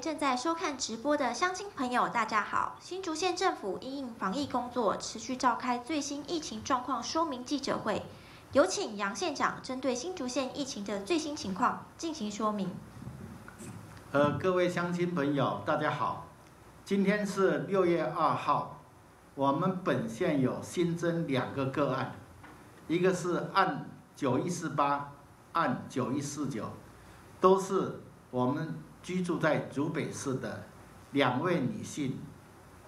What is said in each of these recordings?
正在收看直播的乡亲朋友，大家好！新竹县政府因应防疫工作，持续召开最新疫情状况说明记者会。有请杨县长针对新竹县疫情的最新情况进行说明。呃，各位乡亲朋友，大家好！今天是六月二号，我们本县有新增两个个案，一个是按九一四八，按九一四九，都是我们居住在竹北市的两位女性，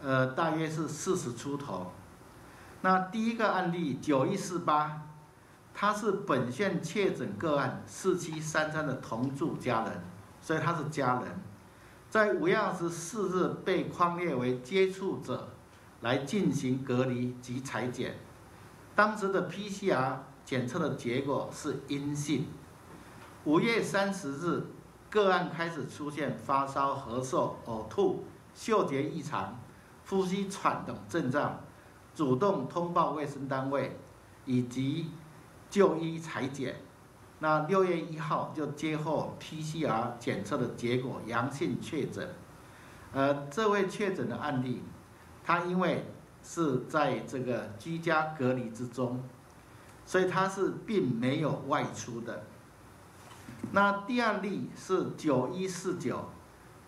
呃，大约是四十出头。那第一个案例九一四八。她是本县确诊个案四七三三的同住家人，所以她是家人，在五月二十四日被框列为接触者，来进行隔离及裁剪。当时的 PCR 检测的结果是阴性。五月三十日，个案开始出现发烧、咳嗽、呕吐、嗅觉异常、呼吸喘等症状，主动通报卫生单位，以及。就医裁剪，那六月一号就接获 PCR 检测的结果阳性确诊。呃，这位确诊的案例，他因为是在这个居家隔离之中，所以他是并没有外出的。那第二例是九一四九，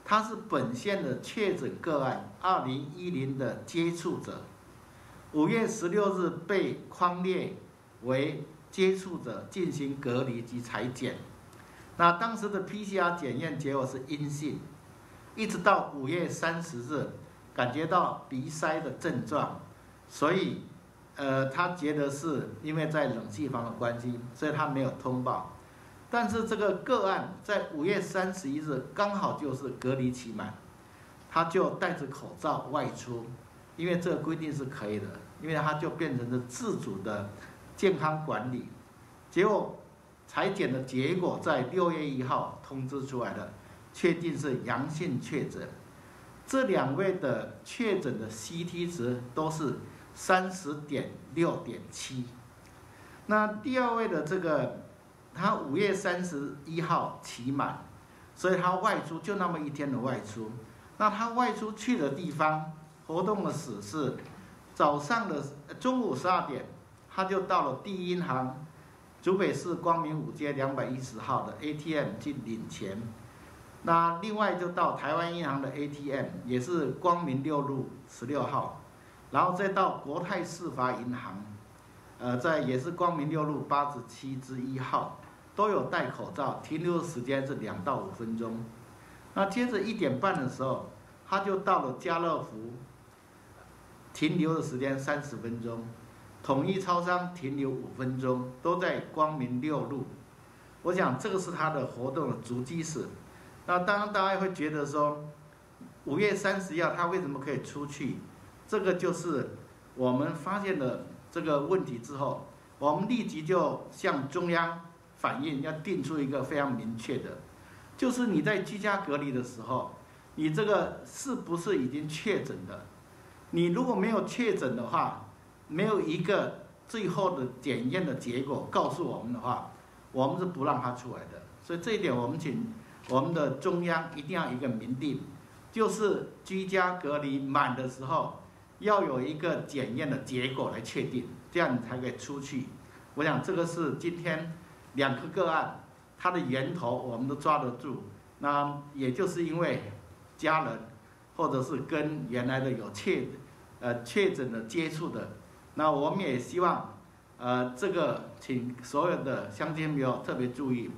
他是本县的确诊个案，二零一零的接触者，五月十六日被框列为。接触者进行隔离及裁剪，那当时的 PCR 检验结果是阴性，一直到五月三十日，感觉到鼻塞的症状，所以，呃，他觉得是因为在冷气房的关系，所以他没有通报。但是这个个案在五月三十一日刚好就是隔离期满，他就戴着口罩外出，因为这个规定是可以的，因为他就变成了自主的。健康管理，结果裁剪的结果在六月一号通知出来的，确定是阳性确诊。这两位的确诊的 CT 值都是三十点六点七。那第二位的这个，他五月三十一号期满，所以他外出就那么一天的外出。那他外出去的地方，活动的史是早上的中午十二点。他就到了第一银行，竹北市光明五街两百一十号的 ATM 去领钱，那另外就到台湾银行的 ATM，也是光明六路十六号，然后再到国泰世华银行，呃，在也是光明六路八十七之一号，都有戴口罩，停留的时间是两到五分钟。那接着一点半的时候，他就到了家乐福，停留的时间三十分钟。统一超商停留五分钟，都在光明六路。我想这个是他的活动的足迹史。那当然，大家会觉得说，五月三十号他为什么可以出去？这个就是我们发现了这个问题之后，我们立即就向中央反映，要定出一个非常明确的，就是你在居家隔离的时候，你这个是不是已经确诊的？你如果没有确诊的话，没有一个最后的检验的结果告诉我们的话，我们是不让他出来的。所以这一点，我们请我们的中央一定要一个明定，就是居家隔离满的时候，要有一个检验的结果来确定，这样你才可以出去。我想这个是今天两个个案，它的源头我们都抓得住。那也就是因为家人或者是跟原来的有确呃确诊的接触的。那我们也希望，呃，这个请所有的乡亲朋友特别注意，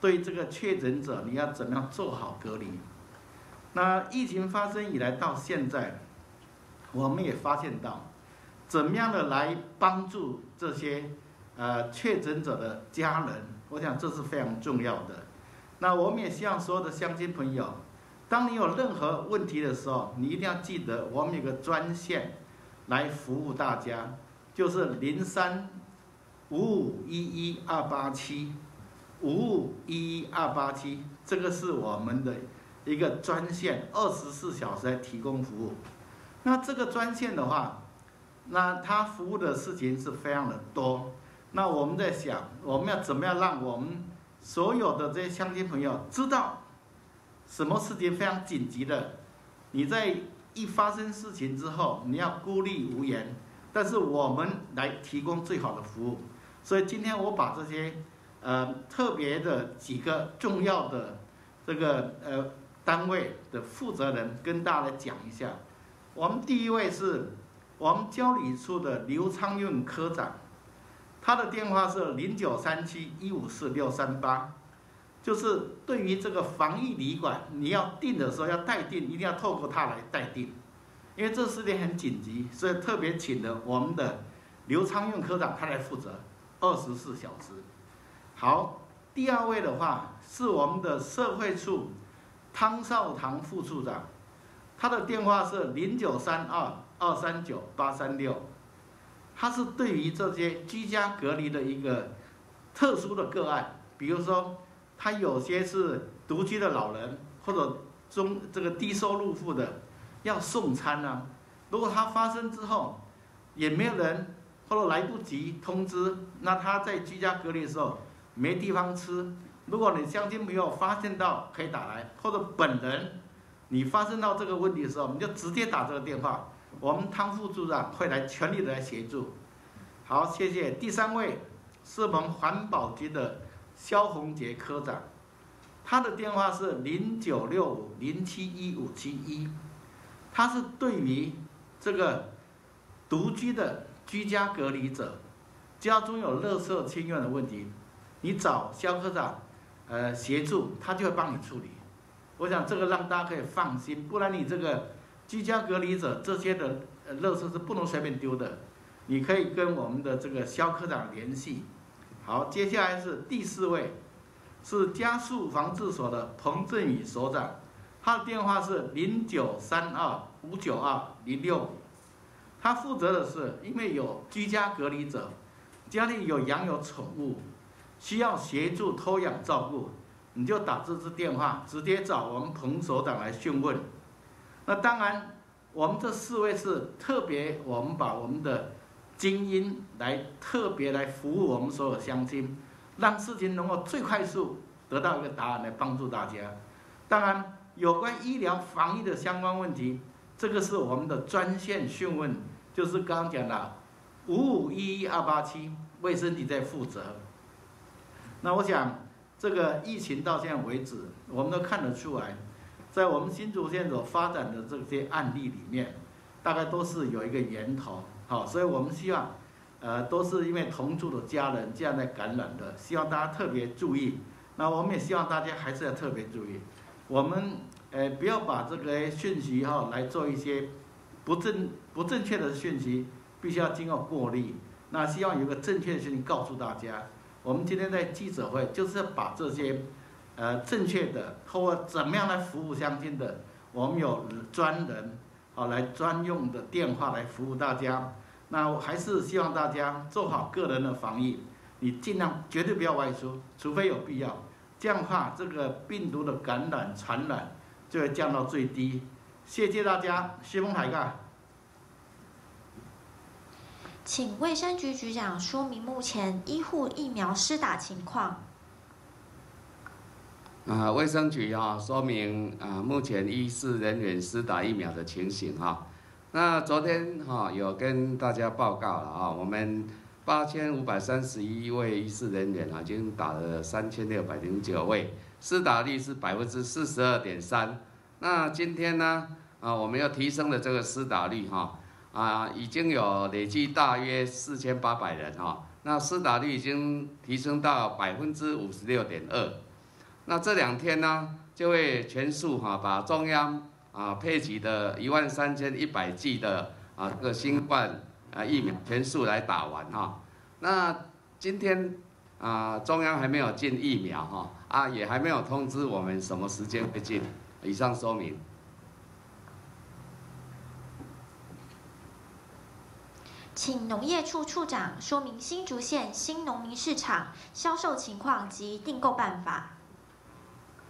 对这个确诊者，你要怎么样做好隔离？那疫情发生以来到现在，我们也发现到，怎么样的来帮助这些呃确诊者的家人？我想这是非常重要的。那我们也希望所有的乡亲朋友，当你有任何问题的时候，你一定要记得我们有个专线。来服务大家，就是零三五五一一二八七五五一一二八七，这个是我们的一个专线，二十四小时来提供服务。那这个专线的话，那它服务的事情是非常的多。那我们在想，我们要怎么样让我们所有的这些乡亲朋友知道什么事情非常紧急的，你在一发生事情之后，你要孤立无援，但是我们来提供最好的服务。所以今天我把这些呃特别的几个重要的这个呃单位的负责人跟大家来讲一下。我们第一位是我们交理处的刘昌运科长。他的电话是零九三七一五四六三八，就是对于这个防疫旅馆，你要订的时候要代订，一定要透过他来代订，因为这事情很紧急，所以特别请了我们的刘昌运科长他来负责二十四小时。好，第二位的话是我们的社会处汤少堂副处长，他的电话是零九三二二三九八三六。他是对于这些居家隔离的一个特殊的个案，比如说他有些是独居的老人或者中这个低收入户的，要送餐呢。如果他发生之后也没有人或者来不及通知，那他在居家隔离的时候没地方吃。如果你相亲朋友发现到可以打来，或者本人你发生到这个问题的时候，你就直接打这个电话。我们汤副组长会来全力的来协助。好，谢谢。第三位是我们环保局的肖宏杰科长，他的电话是零九六五零七一五七一，他是对于这个独居的居家隔离者，家中有垃圾清运的问题，你找肖科长，呃，协助他就会帮你处理。我想这个让大家可以放心，不然你这个。居家隔离者这些的呃，垃圾是不能随便丢的，你可以跟我们的这个肖科长联系。好，接下来是第四位，是加速防治所的彭振宇所长，他的电话是零九三二五九二零六，他负责的是因为有居家隔离者，家里有养有宠物，需要协助托养照顾，你就打这支电话，直接找我们彭所长来询问。那当然，我们这四位是特别，我们把我们的精英来特别来服务我们所有乡亲，让事情能够最快速得到一个答案来帮助大家。当然，有关医疗防疫的相关问题，这个是我们的专线讯问，就是刚刚讲的五五一一二八七，卫生局在负责。那我想，这个疫情到现在为止，我们都看得出来。在我们新竹县所发展的这些案例里面，大概都是有一个源头，好，所以我们希望，呃，都是因为同住的家人这样在感染的，希望大家特别注意。那我们也希望大家还是要特别注意，我们呃不要把这个讯息哈来做一些不正不正确的讯息，必须要经过过滤。那希望有个正确的讯息告诉大家，我们今天在记者会就是把这些。呃，正确的或怎么样来服务相亲的，我们有专人，好来专用的电话来服务大家。那我还是希望大家做好个人的防疫，你尽量绝对不要外出，除非有必要。这样的话，这个病毒的感染传染就会降到最低。谢谢大家，谢峰海干。请卫生局局长说明目前医护疫苗施打情况。啊，卫生局啊说明啊，目前医事人员施打疫苗的情形哈。那昨天哈有跟大家报告了啊，我们八千五百三十一位医事人员啊，已经打了三千六百零九位，施打率是百分之四十二点三。那今天呢啊，我们要提升的这个施打率哈啊，已经有累计大约四千八百人哈，那施打率已经提升到百分之五十六点二。那这两天呢，就会全数哈把中央啊配给的一万三千一百剂的啊这个新冠啊疫苗全数来打完哈。那今天啊中央还没有进疫苗哈啊也还没有通知我们什么时间会进。以上说明。请农业处处长说明新竹县新农民市场销售情况及订购办法。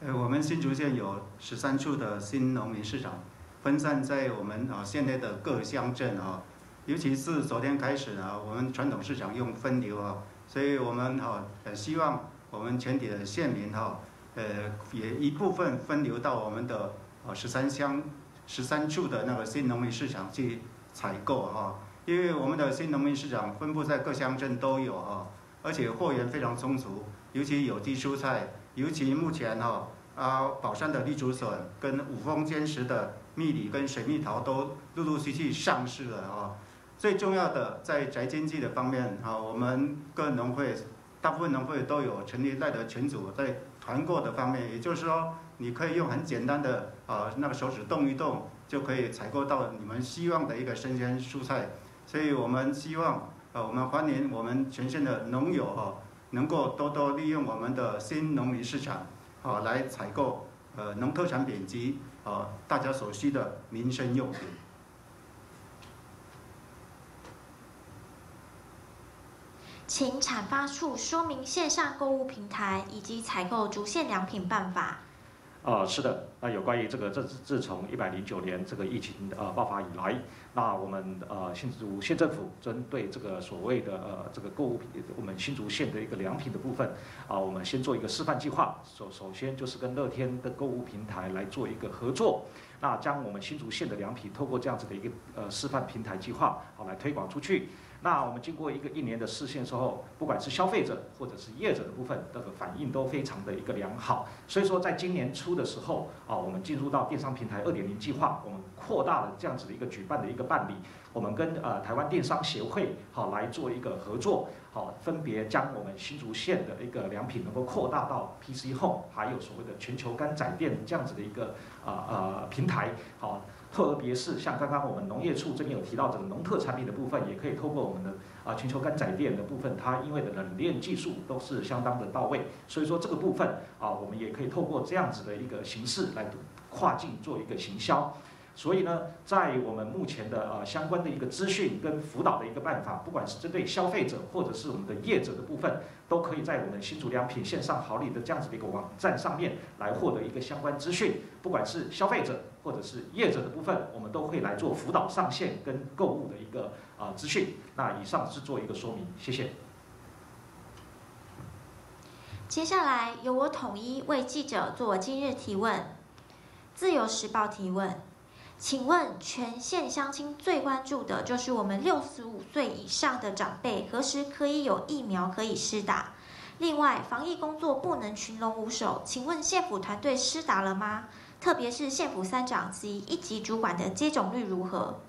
呃，我们新竹县有十三处的新农民市场，分散在我们啊县内的各乡镇啊，尤其是昨天开始啊，我们传统市场用分流啊，所以我们哈呃希望我们全体的县民哈呃，也一部分分流到我们的呃十三乡、十三处的那个新农民市场去采购哈。因为我们的新农民市场分布在各乡镇都有哈，而且货源非常充足，尤其有机蔬菜，尤其目前哈啊宝山的绿竹笋跟五峰坚实的蜜李跟水蜜桃都陆陆续续上市了哈。最重要的在宅经济的方面哈，我们各农会大部分农会都有成立赖德群组在。团购的方面，也就是说，你可以用很简单的啊那个手指动一动，就可以采购到你们希望的一个生鲜蔬菜。所以我们希望呃我们欢迎我们全县的农友哈，能够多多利用我们的新农民市场，啊来采购呃农特产品及呃大家所需的民生用品。请产发处说明线上购物平台以及采购竹县良品办法。呃，是的，那有关于这个，这自从一百零九年这个疫情呃爆发以来，那我们呃新竹县政府针对这个所谓的呃这个购物品，我们新竹县的一个良品的部分，啊，我们先做一个示范计划。首首先就是跟乐天的购物平台来做一个合作，那将我们新竹县的良品透过这样子的一个呃示范平台计划，好来推广出去。那我们经过一个一年的试线之后，不管是消费者或者是业者的部分，这个反应都非常的一个良好。所以说，在今年初的时候，啊，我们进入到电商平台二点零计划，我们扩大了这样子的一个举办的一个办理。我们跟呃台湾电商协会好来做一个合作，好分别将我们新竹县的一个良品能够扩大到 PC Home，还有所谓的全球干仔店这样子的一个啊呃平台，好。特别是像刚刚我们农业处这边有提到这个农特产品的部分，也可以透过我们的啊全球干仔店的部分，它因为的冷链技术都是相当的到位，所以说这个部分啊，我们也可以透过这样子的一个形式来跨境做一个行销。所以呢，在我们目前的呃相关的一个资讯跟辅导的一个办法，不管是针对消费者或者是我们的业者的部分，都可以在我们新竹良品线上好礼的这样子的一个网站上面来获得一个相关资讯。不管是消费者或者是业者的部分，我们都会来做辅导上线跟购物的一个啊资讯。那以上是做一个说明，谢谢。接下来由我统一为记者做今日提问。自由时报提问。请问全县乡亲最关注的就是我们六十五岁以上的长辈何时可以有疫苗可以施打？另外，防疫工作不能群龙无首，请问县府团队施打了吗？特别是县府三长及一级主管的接种率如何？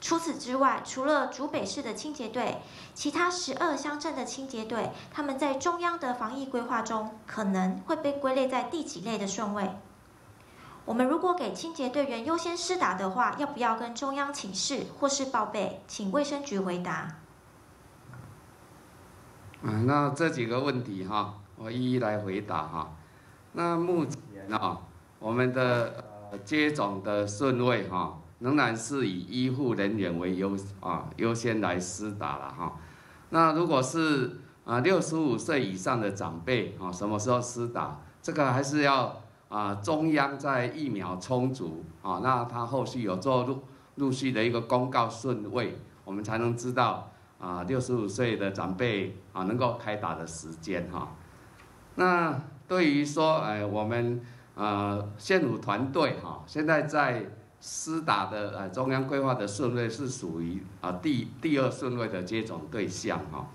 除此之外，除了竹北市的清洁队，其他十二乡镇的清洁队，他们在中央的防疫规划中，可能会被归类在第几类的顺位？我们如果给清洁队员优先施打的话，要不要跟中央请示或是报备？请卫生局回答。嗯，那这几个问题哈，我一一来回答哈。那目前啊，我们的呃接种的顺位哈，仍然是以医护人员为优啊优先来施打了哈。那如果是啊六十五岁以上的长辈啊，什么时候施打？这个还是要。啊，中央在疫苗充足啊，那他后续有做陆陆续的一个公告顺位，我们才能知道啊，六十五岁的长辈啊能够开打的时间哈。那对于说，哎，我们呃县府团队哈，现在在施打的呃中央规划的顺位是属于啊第第二顺位的接种对象哈。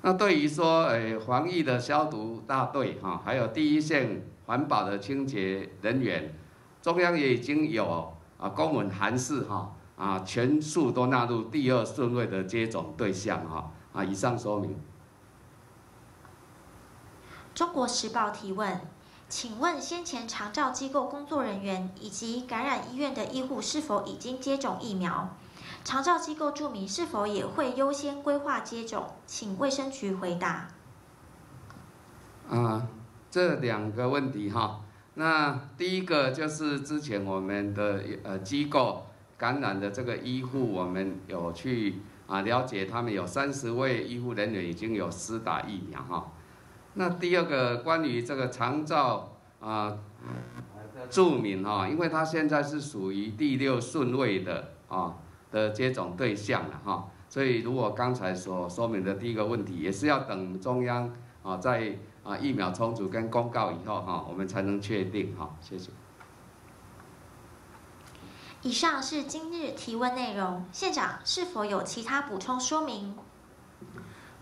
那对于说，哎，防疫的消毒大队哈，还有第一线。环保的清洁人员，中央也已经有啊公文函示哈啊全数都纳入第二顺位的接种对象哈啊以上说明。中国时报提问，请问先前长照机构工作人员以及感染医院的医护是否已经接种疫苗？长照机构住民是否也会优先规划接种？请卫生局回答。啊。这两个问题哈，那第一个就是之前我们的呃机构感染的这个医护，我们有去啊了解，他们有三十位医护人员已经有施打疫苗哈。那第二个关于这个长照啊住民哈，因为他现在是属于第六顺位的啊的接种对象了哈，所以如果刚才所说明的第一个问题，也是要等中央啊在。啊疫苗充足跟公告以后哈，我们才能确定哈。谢谢。以上是今日提问内容，县长是否有其他补充说明？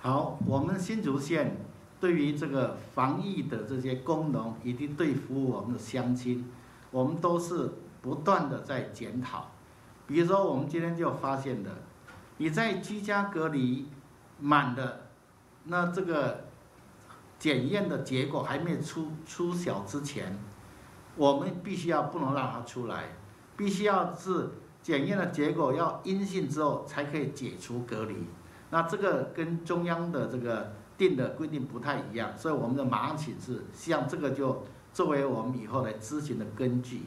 好，我们新竹县对于这个防疫的这些功能，以及对服务我们的乡亲，我们都是不断的在检讨。比如说，我们今天就发现的，你在居家隔离满的，那这个检验的结果还没出出小之前，我们必须要不能让它出来。必须要是检验的结果要阴性之后才可以解除隔离，那这个跟中央的这个定的规定不太一样，所以我们的马上请示，希望这个就作为我们以后来咨询的根据。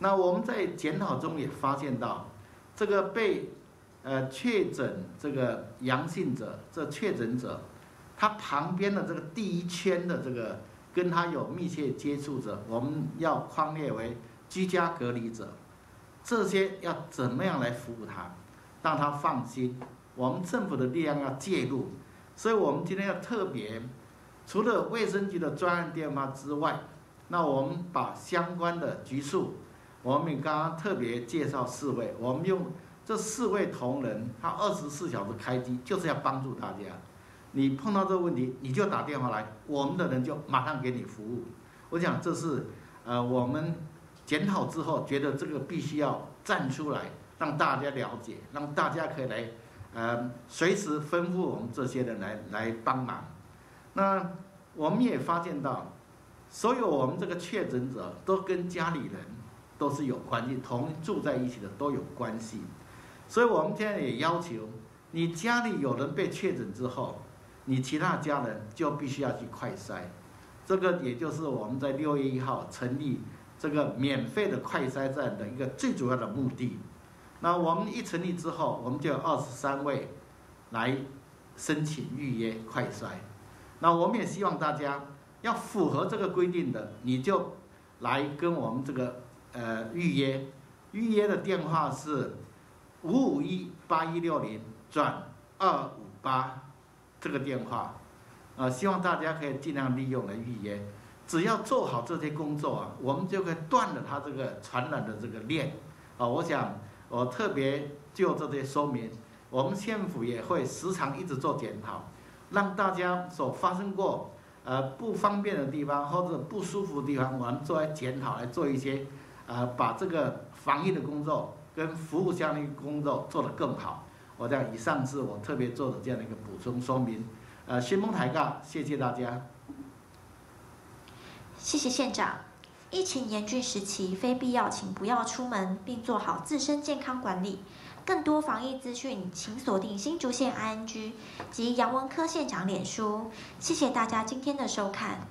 那我们在检讨中也发现到，这个被呃确诊这个阳性者，这确诊者，他旁边的这个第一圈的这个跟他有密切接触者，我们要框列为居家隔离者。这些要怎么样来服务他，让他放心？我们政府的力量要介入，所以我们今天要特别，除了卫生局的专案电话之外，那我们把相关的局数，我们刚刚特别介绍四位，我们用这四位同仁，他二十四小时开机，就是要帮助大家。你碰到这个问题，你就打电话来，我们的人就马上给你服务。我想这是呃我们。检讨之后，觉得这个必须要站出来，让大家了解，让大家可以来，呃，随时吩咐我们这些人来来帮忙。那我们也发现到，所有我们这个确诊者都跟家里人都是有关系，同住在一起的都有关系。所以我们现在也要求，你家里有人被确诊之后，你其他家人就必须要去快筛。这个也就是我们在六月一号成立。这个免费的快筛站的一个最主要的目的，那我们一成立之后，我们就有二十三位来申请预约快筛。那我们也希望大家要符合这个规定的，你就来跟我们这个呃预约。预约的电话是五五一八一六零转二五八这个电话，啊，希望大家可以尽量利用来预约。只要做好这些工作啊，我们就可以断了他这个传染的这个链。啊，我想我特别就这些说明，我们县府也会时常一直做检讨，让大家所发生过呃不方便的地方或者不舒服的地方，我们做来检讨来做一些，呃把这个防疫的工作跟服务相关的工作做得更好。我讲以上是我特别做的这样的一个补充说明。呃，新丰台尬，谢谢大家。谢谢县长。疫情严峻时期，非必要请不要出门，并做好自身健康管理。更多防疫资讯，请锁定新竹县 ING 及杨文科县长脸书。谢谢大家今天的收看。